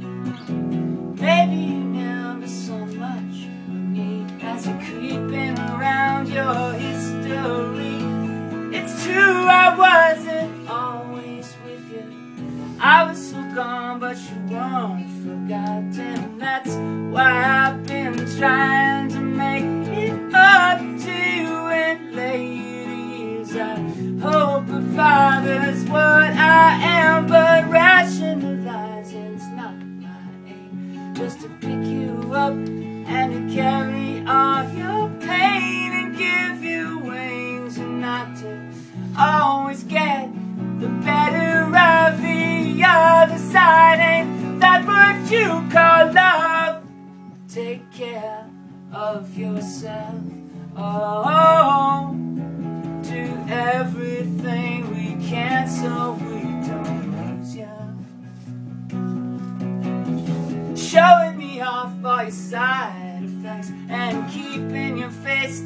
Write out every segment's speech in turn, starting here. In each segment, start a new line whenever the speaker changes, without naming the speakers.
Maybe you never so much of me as you're creeping around your history. It's true, I wasn't always with you. I was so gone, but you weren't forgotten. That's why I've been trying to make it up to you later years. I hope a father's what carry all your pain and give you wings and not to always get the better of the other side. Ain't that what you call love? Take care of yourself. Oh, do everything we can so we don't lose ya. Showing me off by your side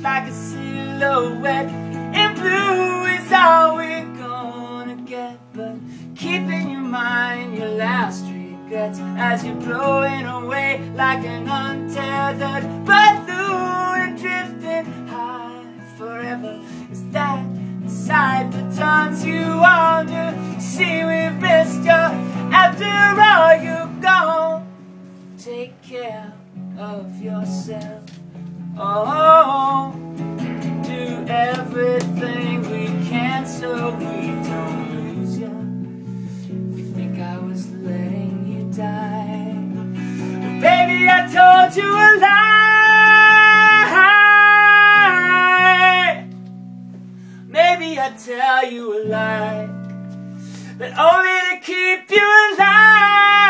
like a silhouette. And blue is all we're gonna get, but keeping your mind your last regrets as you're blowing away like an untethered balloon drifting high forever. Is that the side that turns you on to see we've missed you after all you've gone? Take care of yourself. Oh, do everything we can so we don't lose you. You think I was letting you die? But baby, I told you a lie. Maybe I tell you a lie, but only to keep you alive.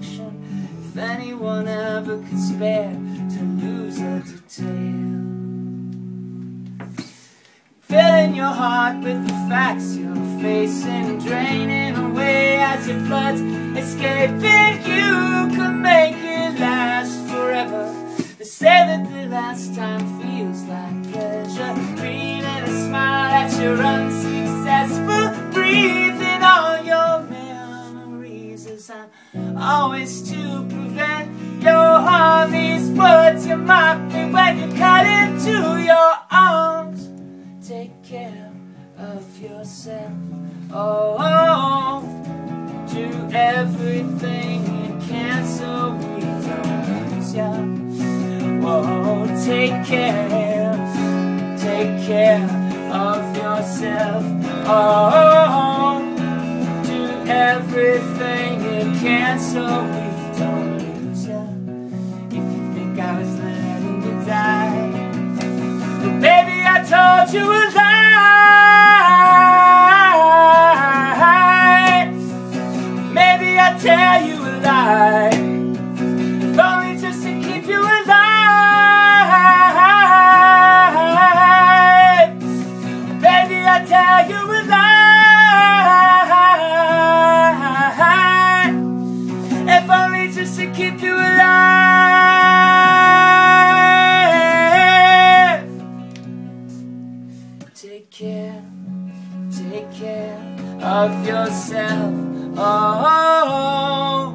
If anyone ever could spare to lose a detail. Filling your heart with the facts you're facing, draining away as your blood's escaping. You could make it last forever. They say that the last time feels like pleasure. Breathing a smile at your unsuccessful, breathing memories as uh, I'm always to prevent your harm. These words you mock me when you cut into your arms take care of yourself. Oh, oh, do everything you can so we don't lose ya. Oh, take care, take care of yourself. Oh, do everything you can so we don't lose ya. If you think I was letting you die. But baby, I told you a lie. Maybe I tell you a lie. Just to keep you alive. Take care, take care of yourself. Oh,